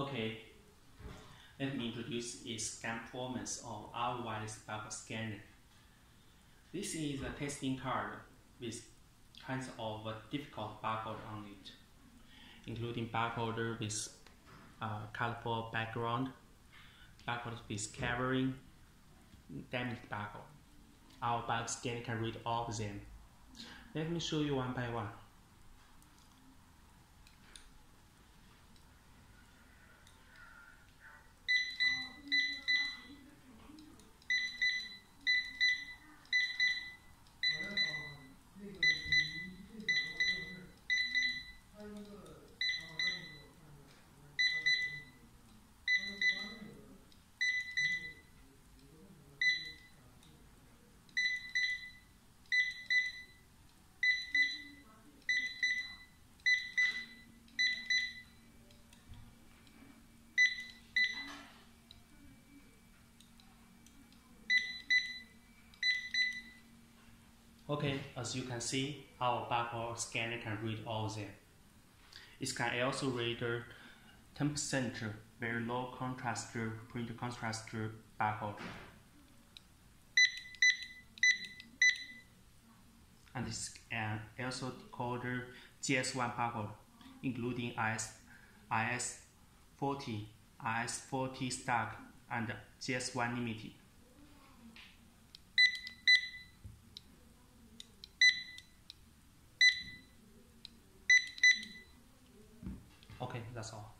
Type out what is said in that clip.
Okay, let me introduce its scan performance of our wireless barcode scanner. This is a testing card with kinds of difficult barcode on it, including barcode with uh, colorful background, barcode with covering, damaged barcode. Our barcode scanner can read all of them. Let me show you one by one. Okay, as you can see, our barcode scanner can read all of them. It can also read the 10% very low contrast print contrast barcode. And it's uh, also called GS1 barcode, including IS, IS40, IS40 stock, and GS1 limited. Okay, that's all.